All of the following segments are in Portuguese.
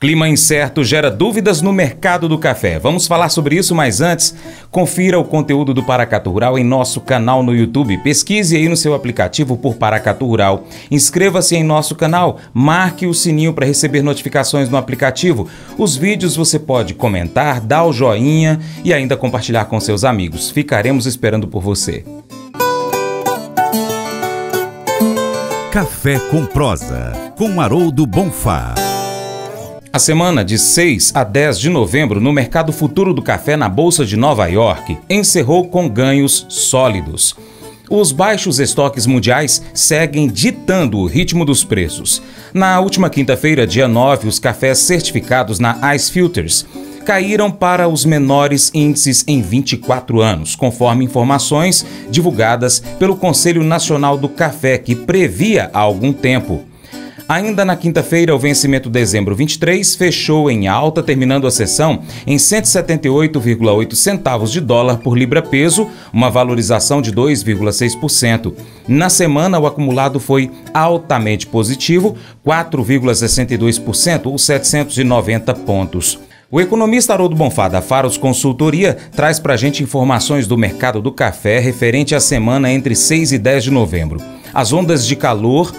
Clima incerto gera dúvidas no mercado do café. Vamos falar sobre isso, mas antes, confira o conteúdo do Paracatu Rural em nosso canal no YouTube. Pesquise aí no seu aplicativo por Paracatu Rural. Inscreva-se em nosso canal, marque o sininho para receber notificações no aplicativo. Os vídeos você pode comentar, dar o joinha e ainda compartilhar com seus amigos. Ficaremos esperando por você. Café com prosa, com Haroldo Bonfá. A semana de 6 a 10 de novembro no mercado futuro do café na Bolsa de Nova York encerrou com ganhos sólidos. Os baixos estoques mundiais seguem ditando o ritmo dos preços. Na última quinta-feira, dia 9, os cafés certificados na Ice Filters caíram para os menores índices em 24 anos, conforme informações divulgadas pelo Conselho Nacional do Café, que previa há algum tempo. Ainda na quinta-feira, o vencimento dezembro 23 fechou em alta, terminando a sessão em 178,8 centavos de dólar por libra-peso, uma valorização de 2,6%. Na semana, o acumulado foi altamente positivo, 4,62% ou 790 pontos. O economista Haroldo Bonfá da Faros Consultoria traz para a gente informações do mercado do café referente à semana entre 6 e 10 de novembro. As ondas de calor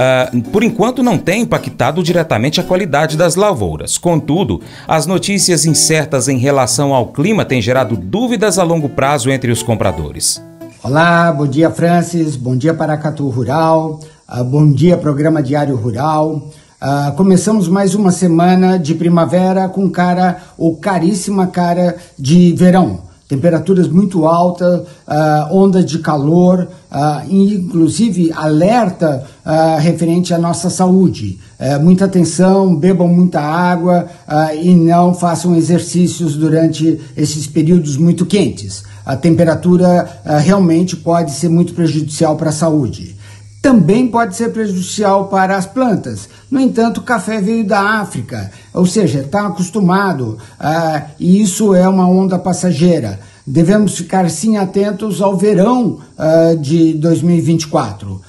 Uh, por enquanto não tem impactado diretamente a qualidade das lavouras. Contudo, as notícias incertas em relação ao clima têm gerado dúvidas a longo prazo entre os compradores. Olá, bom dia Francis, bom dia Paracatu Rural, uh, bom dia Programa Diário Rural. Uh, começamos mais uma semana de primavera com cara ou caríssima cara de verão temperaturas muito altas, uh, ondas de calor, uh, inclusive alerta uh, referente à nossa saúde. Uh, muita atenção, bebam muita água e não façam exercícios durante esses períodos muito quentes. A temperatura realmente pode ser muito prejudicial para a saúde também pode ser prejudicial para as plantas. No entanto, o café veio da África, ou seja, está acostumado, uh, e isso é uma onda passageira. Devemos ficar sim atentos ao verão uh, de 2024, uh,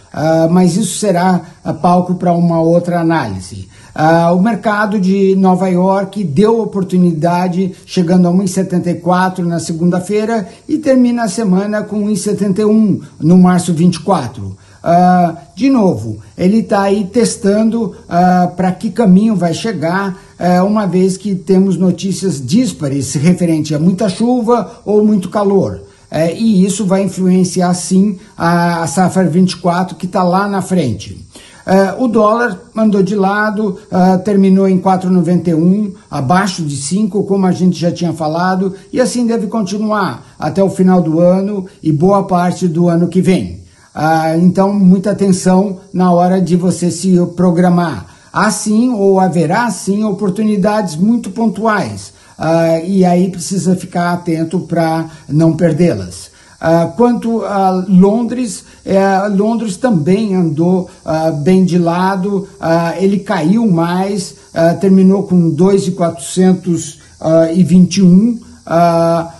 mas isso será palco para uma outra análise. Uh, o mercado de Nova York deu oportunidade, chegando a 1,74 na segunda-feira e termina a semana com 1,71 no março 24. Uh, de novo, ele está aí testando uh, para que caminho vai chegar, uh, uma vez que temos notícias díspares referente a muita chuva ou muito calor. Uh, e isso vai influenciar sim a, a safra 24 que está lá na frente. Uh, o dólar andou de lado, terminou em 4,91, abaixo de 5, como a gente já tinha falado, e assim deve continuar até o final do ano e boa parte do ano que vem. Ah, então, muita atenção na hora de você se programar. Há sim, ou haverá sim, oportunidades muito pontuais. Ah, e aí precisa ficar atento para não perdê-las. Uh, quanto a Londres, uh, Londres também andou uh, bem de lado, uh, ele caiu mais, terminou com 2,421,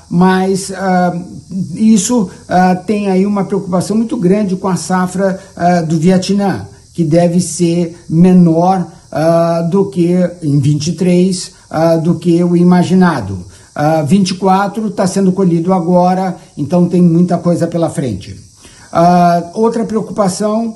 mas isso uh, tem aí uma preocupação muito grande com a safra uh, do Vietnã, que deve ser menor uh, do que em 23 do que o imaginado. 24 está sendo colhido agora, então tem muita coisa pela frente. outra preocupação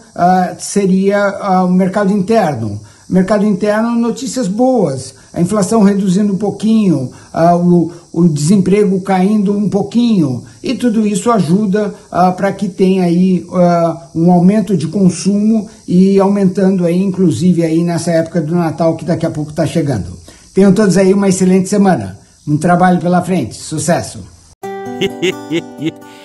seria o mercado interno. Mercado interno, notícias boas a inflação reduzindo um pouquinho, uh, o, o, desemprego caindo um pouquinho, e tudo isso ajuda uh, para que tenha aí uh, um aumento de consumo e aumentando aí, inclusive aí nessa época do Natal que daqui a pouco está chegando. Tenham todos aí uma excelente semana. Um trabalho pela frente. Sucesso!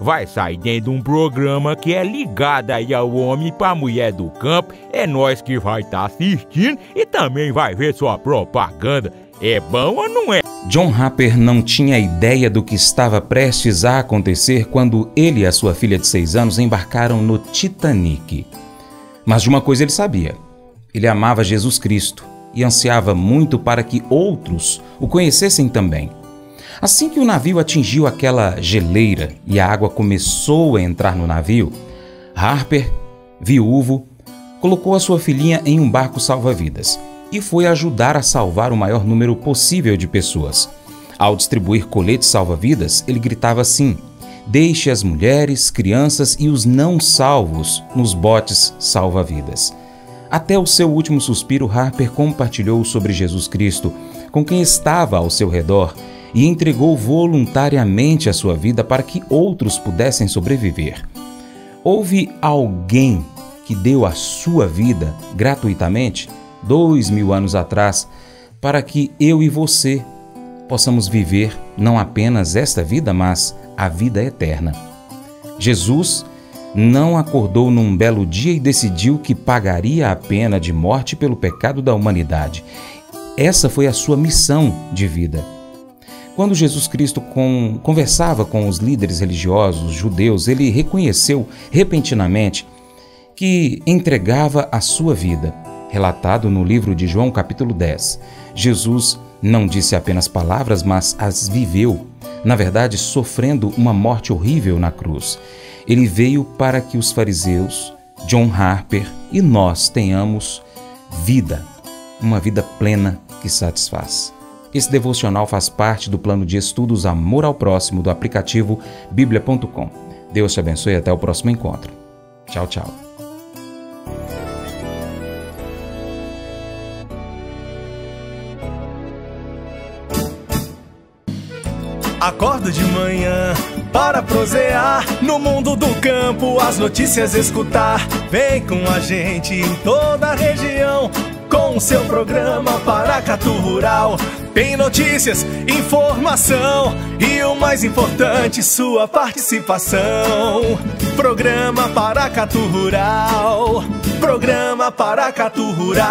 vai sair dentro de um programa que é ligado aí ao homem pra mulher do campo. É nós que vai estar tá assistindo e também vai ver sua propaganda. É bom ou não é? John Harper não tinha ideia do que estava prestes a acontecer quando ele e a sua filha de seis anos embarcaram no Titanic. Mas de uma coisa ele sabia: ele amava Jesus Cristo e ansiava muito para que outros o conhecessem também. Assim que o navio atingiu aquela geleira e a água começou a entrar no navio, Harper, viúvo, colocou a sua filhinha em um barco salva-vidas e foi ajudar a salvar o maior número possível de pessoas. Ao distribuir coletes salva-vidas, ele gritava assim: Deixe as mulheres, crianças e os não salvos nos botes salva-vidas. Até o seu último suspiro, Harper compartilhou sobre Jesus Cristo com quem estava ao seu redor e entregou voluntariamente a sua vida para que outros pudessem sobreviver. Houve alguém que deu a sua vida gratuitamente dois mil anos atrás para que eu e você possamos viver não apenas esta vida, mas a vida eterna. Jesus não acordou num belo dia e decidiu que pagaria a pena de morte pelo pecado da humanidade. Essa foi a sua missão de vida. Quando Jesus Cristo com, conversava com os líderes religiosos judeus, ele reconheceu repentinamente que entregava a sua vida. Relatado no livro de João, capítulo 10. Jesus não disse apenas palavras, mas as viveu, na verdade, sofrendo uma morte horrível na cruz. Ele veio para que os fariseus, John Harper e nós tenhamos vida, uma vida plena que satisfaz. Esse devocional faz parte do plano de estudos Amor ao Próximo do aplicativo bíblia.com. Deus te abençoe e até o próximo encontro. Tchau, tchau. Acordo de manhã para prosear no mundo do campo, as notícias escutar. Vem com a gente em toda a região seu programa Paracatu Rural. Tem notícias, informação e o mais importante, sua participação. Programa Paracatu Rural. Programa Paracatu Rural.